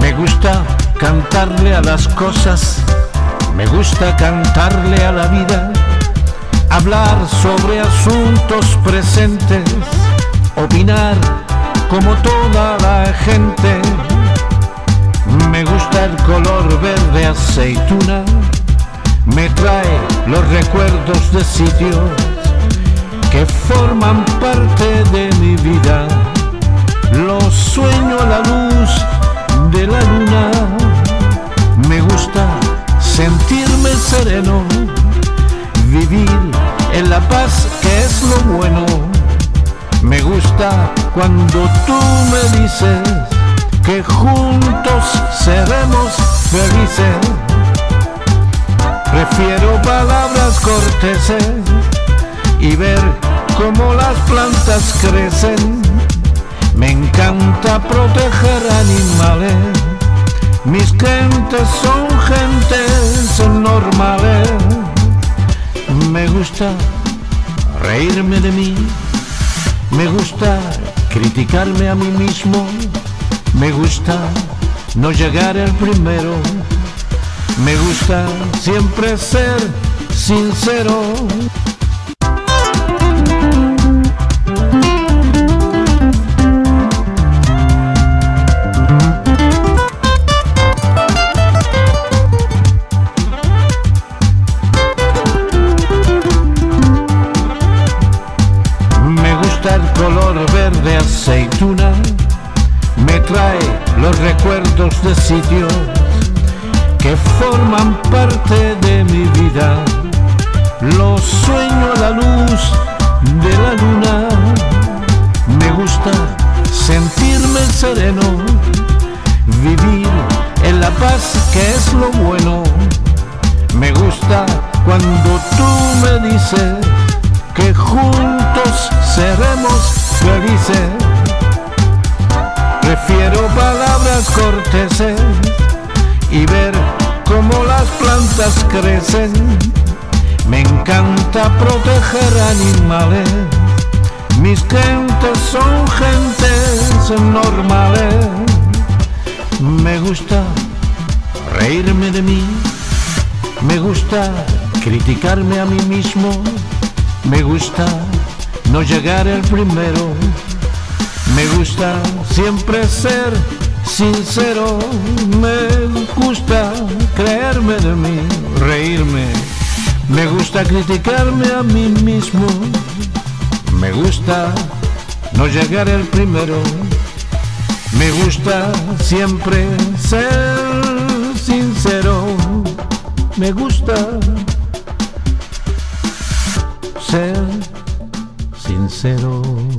Me gusta cantarle a las cosas, me gusta cantarle a la vida, hablar sobre asuntos presentes, opinar como toda la gente. Me gusta el color verde aceituna, me trae los recuerdos de sitios que forman parte de mi vida. Los sueño a la luz de la luna. Me gusta sentirme sereno, vivir en la paz que es lo bueno. Me gusta cuando tú me dices que juntos seremos felices. Prefiero palabras corteses y ver cómo las plantas crecen. Me encanta proteger animales. Mis gentes son gentes normales. Me gusta reírme de mí. Me gusta criticarme a mí mismo. Me gusta no llegar el primero. Me gusta siempre ser sincero. Color verde aceituna, me trae los recuerdos de sitios que forman parte de mi vida. Los sueño a la luz de la luna. Me gusta sentirme sereno, vivir en la paz que es lo bueno. Me gusta cuando tú me dices que juntos seremos felices. Prefiero palabras corteses y ver cómo las plantas crecen. Me encanta proteger animales. Mis gentes son gentes normales. Me gusta reírme de mí. Me gusta criticarme a mí mismo. Me gusta no llegar el primero. Me gusta siempre ser sincero. Me gusta creerme de mí, reírme. Me gusta criticarme a mí mismo. Me gusta no llegar el primero. Me gusta siempre ser sincero. Me gusta ser sincero.